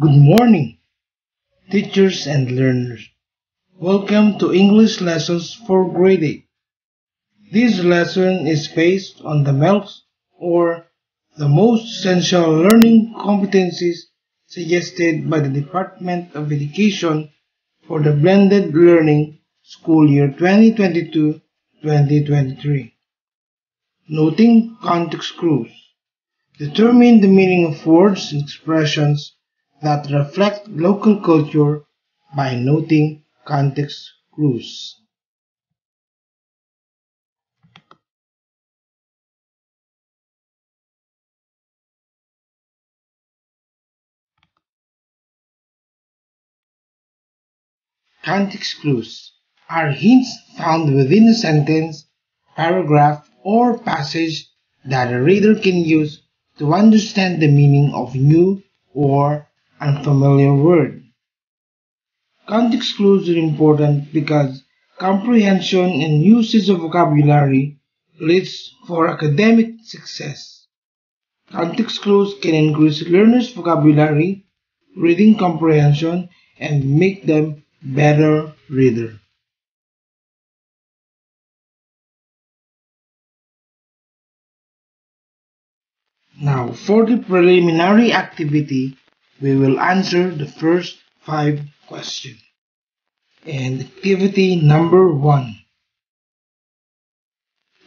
Good morning, teachers and learners. Welcome to English lessons for grade 8. This lesson is based on the MELCs or the most essential learning competencies suggested by the Department of Education for the blended learning school year 2022-2023. Noting context clues. Determine the meaning of words and expressions that reflect local culture by noting context clues. Context clues are hints found within a sentence, paragraph, or passage that a reader can use to understand the meaning of new or unfamiliar word. Context clues are important because comprehension and usage of vocabulary leads for academic success. Context clues can increase learners' vocabulary, reading comprehension, and make them better reader. Now, for the preliminary activity, we will answer the first five questions. And activity number one.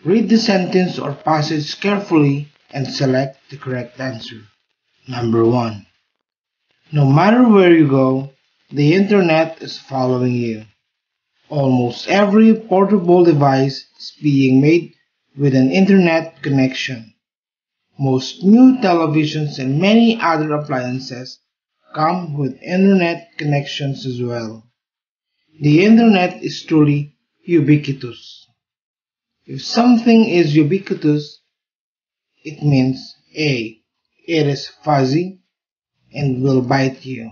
Read the sentence or passage carefully and select the correct answer. Number one. No matter where you go, the internet is following you. Almost every portable device is being made with an internet connection. Most new televisions and many other appliances come with internet connections as well. The internet is truly ubiquitous. If something is ubiquitous, it means A. It is fuzzy and will bite you.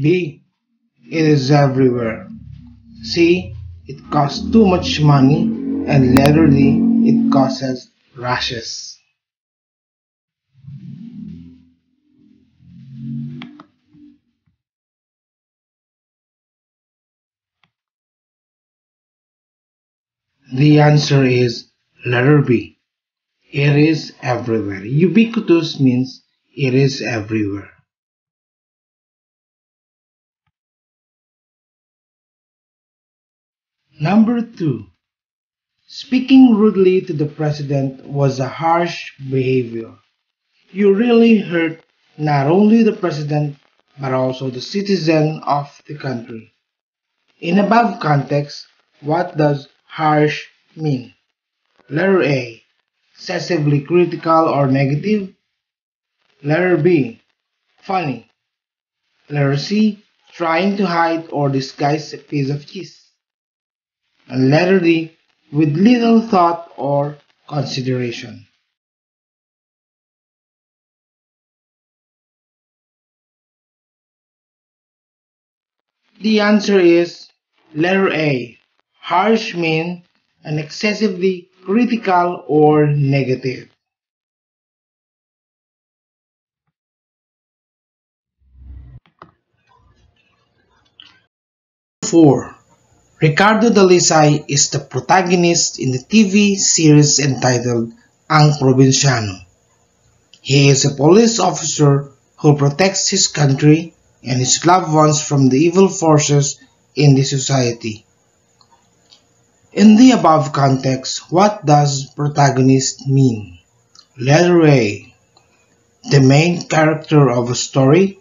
B. It is everywhere. C. It costs too much money. And D. It causes rashes. The answer is letter B. It is everywhere. Ubiquitous means it is everywhere. Number 2. Speaking rudely to the president was a harsh behavior. You really hurt not only the president but also the citizen of the country. In above context, what does harsh mean? Letter A. Excessively critical or negative. Letter B. Funny. Letter C. Trying to hide or disguise a piece of cheese. And letter D. With little thought or consideration. The answer is letter A. Harsh mean an excessively critical or negative. Four. Ricardo Dalisay is the protagonist in the TV series entitled Ang Probinsyano. He is a police officer who protects his country and his loved ones from the evil forces in the society. In the above context, what does protagonist mean? Letter A. The main character of a story.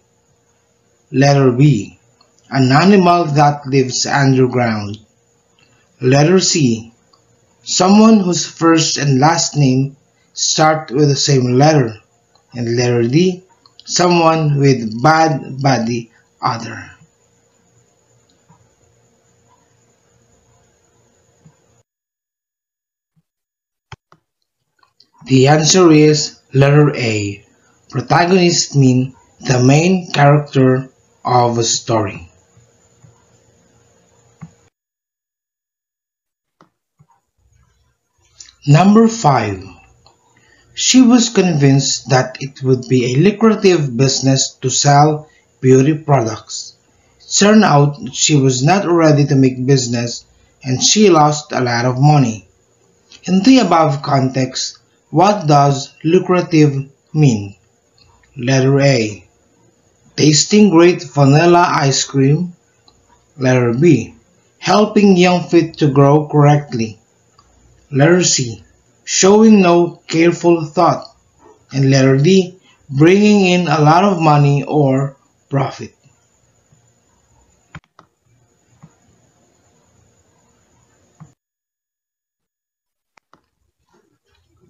Letter B. An animal that lives underground. Letter C. Someone whose first and last name start with the same letter. And letter D. Someone with bad body odor. The answer is letter A. Protagonist mean the main character of a story. Number 5. She was convinced that it would be a lucrative business to sell beauty products. It turned out she was not ready to make business and she lost a lot of money. In the above context, what does lucrative mean? Letter A. Tasting great vanilla ice cream. Letter B. Helping young feet to grow correctly. Letter C. Showing no careful thought. And letter D. Bringing in a lot of money or profit.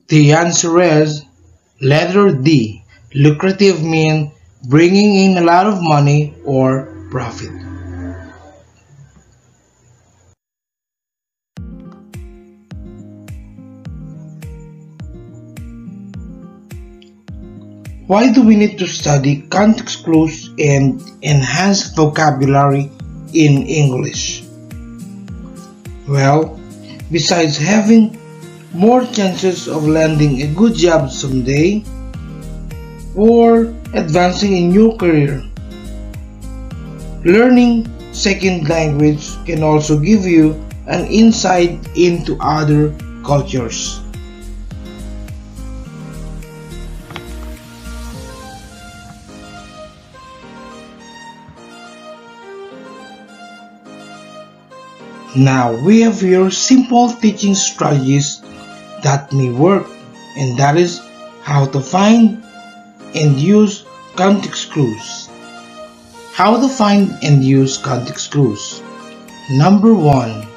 The answer is letter D. Lucrative means bringing in a lot of money or profit. Why do we need to study context clues and enhance vocabulary in English? Well, besides having more chances of landing a good job someday or advancing in your career. Learning second language can also give you an insight into other cultures. Now we have here simple teaching strategies that may work and that is how to find and use context clues. How to find and use context clues. Number 1.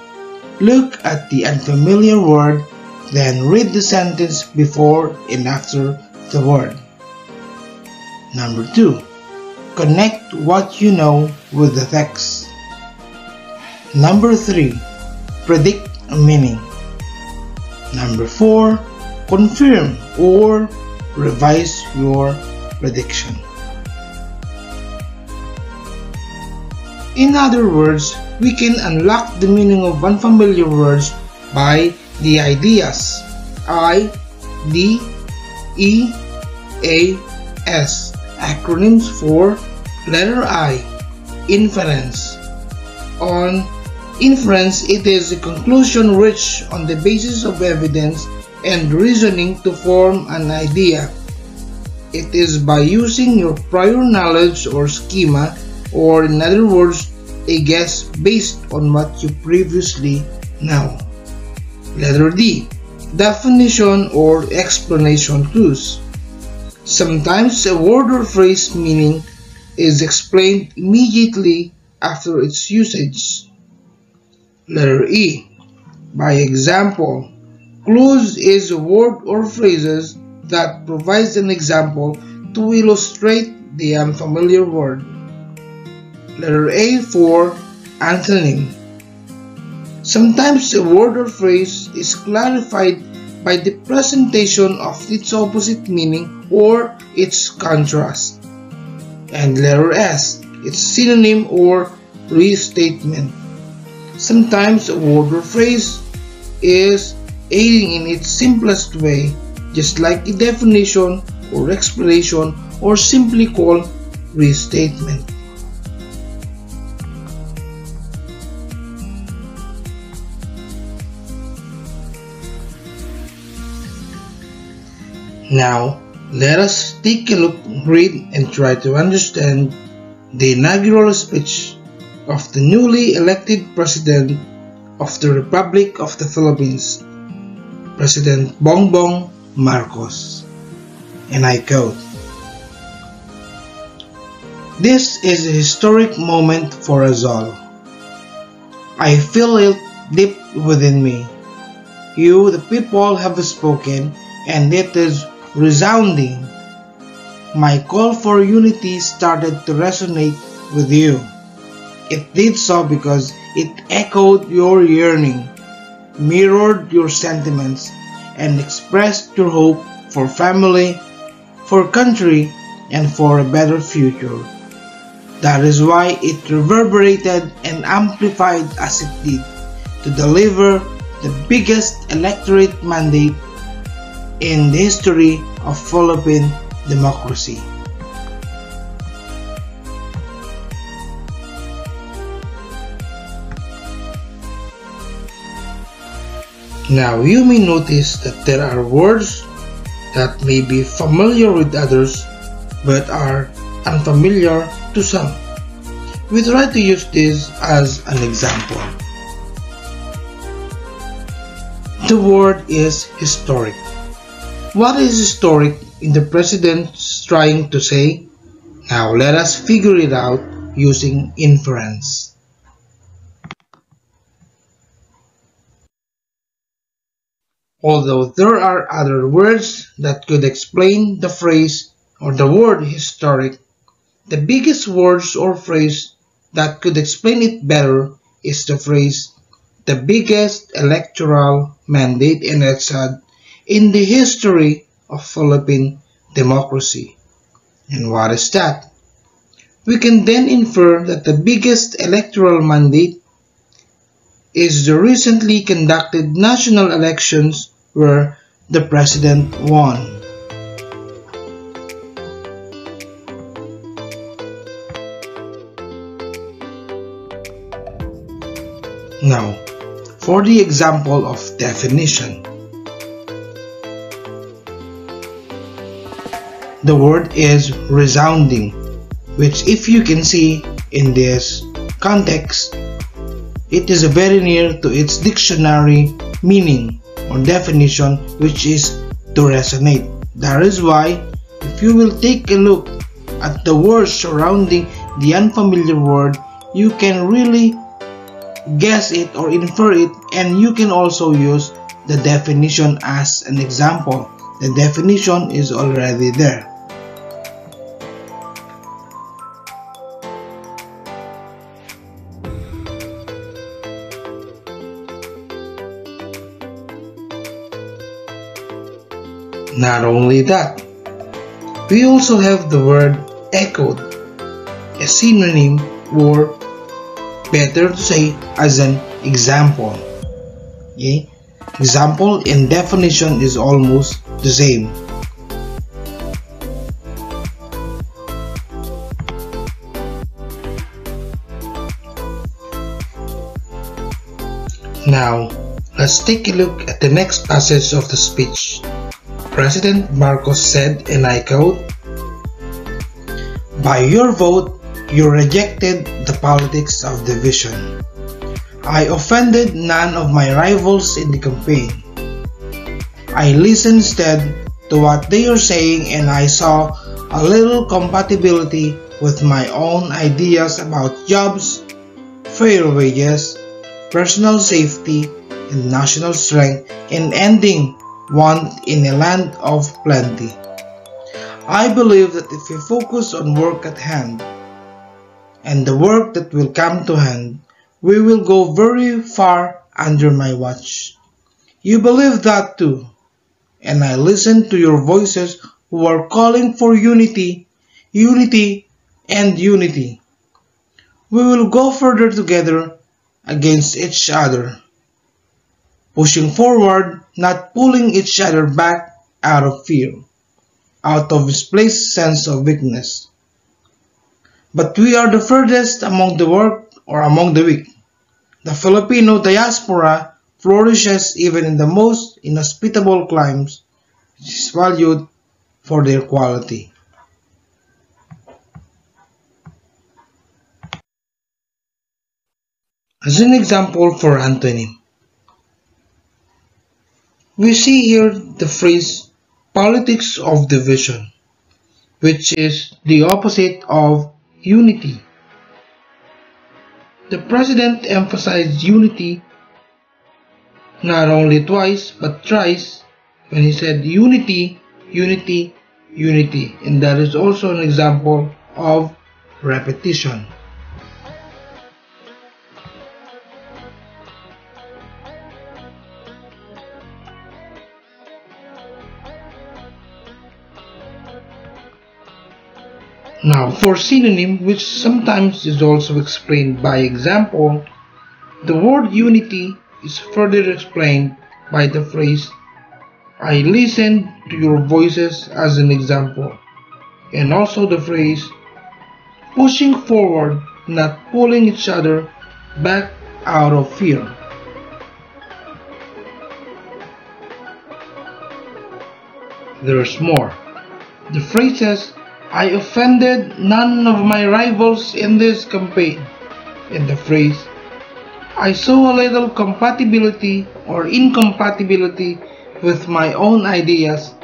Look at the unfamiliar word then read the sentence before and after the word. Number 2. Connect what you know with the text. Number 3. Predict a meaning. Number 4. Confirm or revise your prediction. In other words, we can unlock the meaning of unfamiliar words by the ideas I, D, E, A, S, acronyms for letter I, inference. On Inference it is a conclusion reached on the basis of evidence and reasoning to form an idea. It is by using your prior knowledge or schema or in other words a guess based on what you previously know. Letter D. Definition or explanation clues. Sometimes a word or phrase meaning is explained immediately after its usage. Letter E. By example, clues is a word or phrases that provides an example to illustrate the unfamiliar word. Letter A for antonym. Sometimes a word or phrase is clarified by the presentation of its opposite meaning or its contrast. And letter S, its synonym or restatement. Sometimes a word or phrase is aiding in its simplest way, just like a definition or explanation or simply called restatement. Now, let us take a look, read, and try to understand the inaugural speech of the newly elected President of the Republic of the Philippines, President Bongbong Marcos. And I quote, This is a historic moment for us all. I feel it deep within me. You, the people, have spoken, and it is resounding. My call for unity started to resonate with you. It did so because it echoed your yearning, mirrored your sentiments, and expressed your hope for family, for country, and for a better future. That is why it reverberated and amplified as it did to deliver the biggest electorate mandate in the history of Philippine democracy. Now you may notice that there are words that may be familiar with others but are unfamiliar to some. We try to use this as an example. The word is historic. What is historic in the president's trying to say? Now let us figure it out using inference. Although there are other words that could explain the phrase or the word historic, the biggest words or phrase that could explain it better is the phrase the biggest electoral mandate in EDSA in the history of Philippine democracy. And what is that? We can then infer that the biggest electoral mandate is the recently conducted national elections where the president won. Now, for the example of definition. The word is resounding, which if you can see in this context, it is very near to its dictionary meaning or definition which is to resonate. That is why if you will take a look at the words surrounding the unfamiliar word, you can really guess it or infer it and you can also use the definition as an example. The definition is already there. Not only that, we also have the word echoed, a synonym or better to say as an example. Okay? Example and definition is almost the same. Now, let's take a look at the next passage of the speech. President Marcos said, and I quote, By your vote, you rejected the politics of division. I offended none of my rivals in the campaign. I listened instead to what they were saying and I saw a little compatibility with my own ideas about jobs, fair wages, personal safety, and national strength in ending want in a land of plenty. I believe that if we focus on work at hand, and the work that will come to hand, we will go very far under my watch. You believe that too, and I listen to your voices who are calling for unity, unity, and unity. We will go further together against each other, pushing forward, not pulling each other back out of fear, out of misplaced sense of weakness. But we are the furthest among the work or among the weak. The Filipino diaspora flourishes even in the most inhospitable climes, is valued for their quality. As an example for antonym, we see here the phrase politics of division, which is the opposite of unity. The president emphasized unity not only twice but thrice when he said unity, unity, unity, and that is also an example of repetition. Now for synonym, which sometimes is also explained by example, the word unity is further explained by the phrase, I listen to your voices as an example, and also the phrase, pushing forward, not pulling each other back out of fear. There's more. The phrase says, I offended none of my rivals in this campaign, and the phrase, I saw a little compatibility or incompatibility with my own ideas.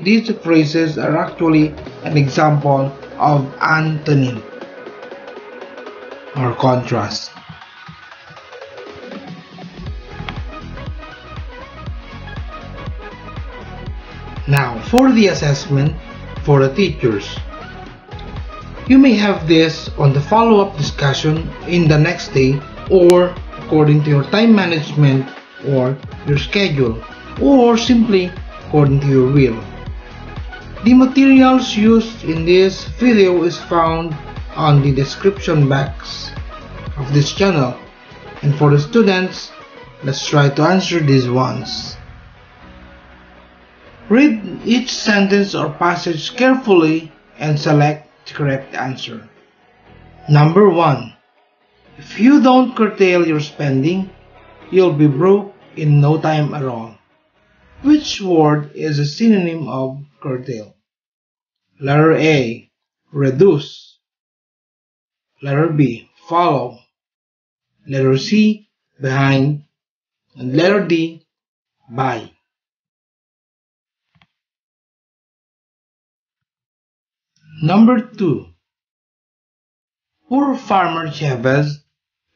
These phrases are actually an example of antonym or contrast. Now, for the assessment for the teachers. You may have this on the follow-up discussion in the next day or according to your time management or your schedule or simply according to your will. The materials used in this video is found on the description box of this channel and for the students let's try to answer these ones. Read each sentence or passage carefully and select the correct answer. Number 1. If you don't curtail your spending, you'll be broke in no time at all. Which word is a synonym of curtail? Letter A. Reduce. Letter B. Follow. Letter C. Behind. And letter D. Buy. Number 2. Poor farmer Chavez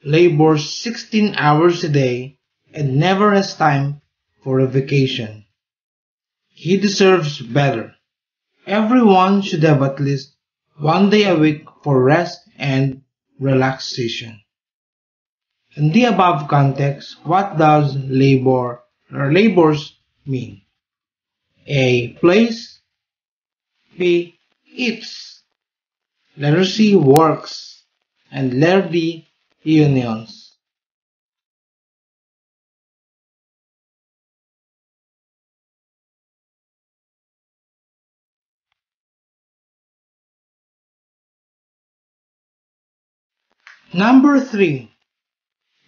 labors 16 hours a day and never has time for a vacation. He deserves better. Everyone should have at least one day a week for rest and relaxation. In the above context, what does labor or labors mean? A. Place B eats. Letter C works. And letter D unions. Number 3.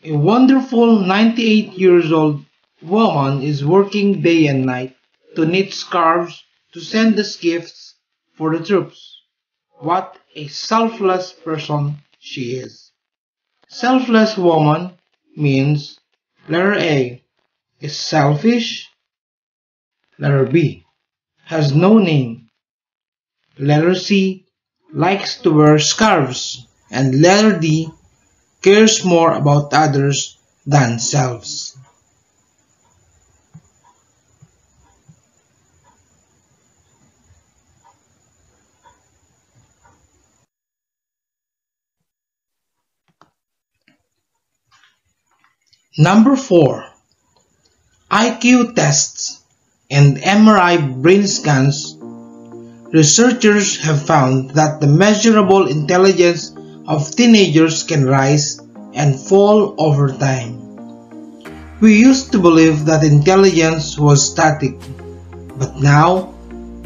A wonderful 98 years old woman is working day and night to knit scarves to send as gifts for the troops. What a selfless person she is. Selfless woman means letter A is selfish, letter B has no name, letter C likes to wear scarves, and letter D cares more about others than selves. Number 4. IQ tests and MRI brain scans Researchers have found that the measurable intelligence of teenagers can rise and fall over time. We used to believe that intelligence was static, but now,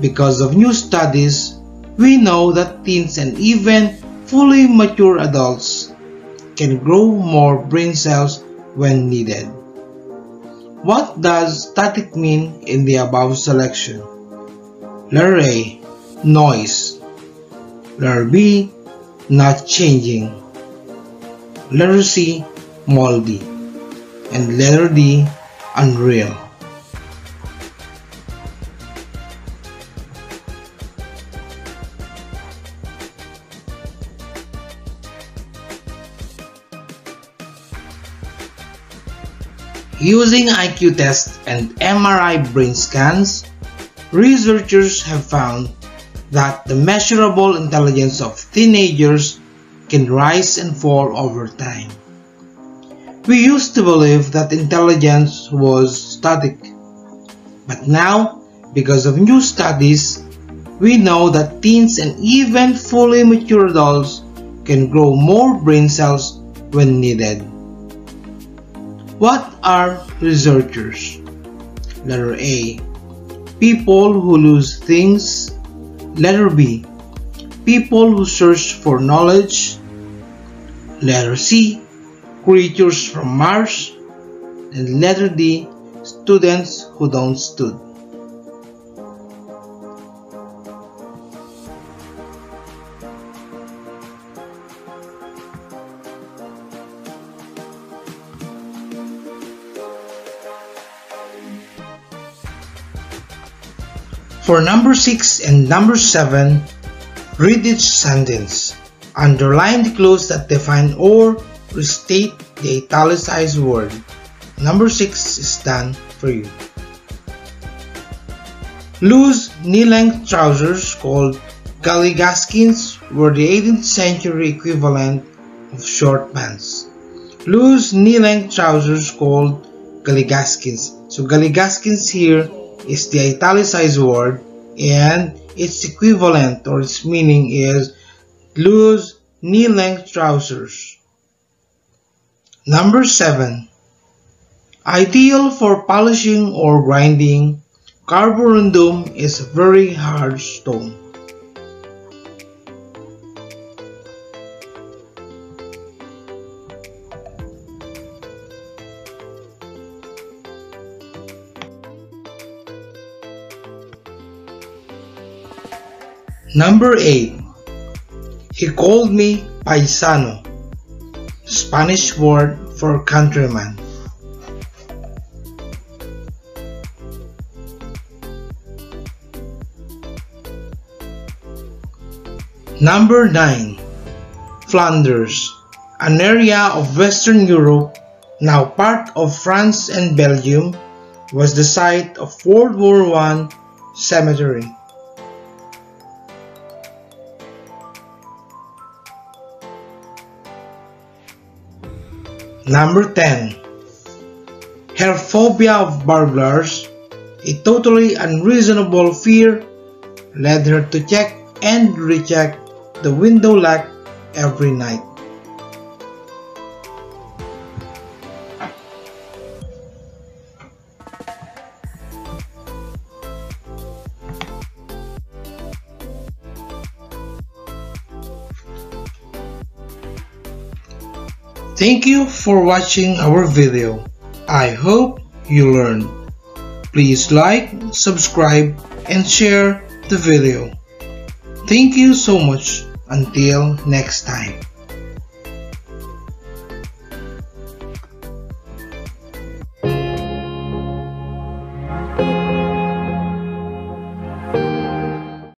because of new studies, we know that teens and even fully mature adults can grow more brain cells when needed. What does static mean in the above selection? Letter A. Noise Letter B. Not changing Letter C. Moldy and letter D. Unreal Using IQ tests and MRI brain scans, researchers have found that the measurable intelligence of teenagers can rise and fall over time. We used to believe that intelligence was static, but now, because of new studies, we know that teens and even fully mature adults can grow more brain cells when needed. What are researchers? Letter A. People who lose things. Letter B. People who search for knowledge. Letter C. Creatures from Mars. And letter D. Students who don't stud. For number 6 and number 7, read each sentence. Underline the clause that define or restate the italicized word. Number 6 is done for you. Loose knee-length trousers called galligaskins were the 18th century equivalent of short pants. Loose knee-length trousers called galligaskins. So galligaskins here is the italicized word and its equivalent or its meaning is loose knee-length trousers. Number 7. Ideal for polishing or grinding, carborundum is a very hard stone. Number 8. He called me paisano, Spanish word for countryman. Number 9. Flanders, an area of Western Europe, now part of France and Belgium, was the site of World War I cemetery. Number 10. Her phobia of burglars, a totally unreasonable fear, led her to check and recheck the window lock every night. Thank you for watching our video. I hope you learned. Please like, subscribe, and share the video. Thank you so much. Until next time.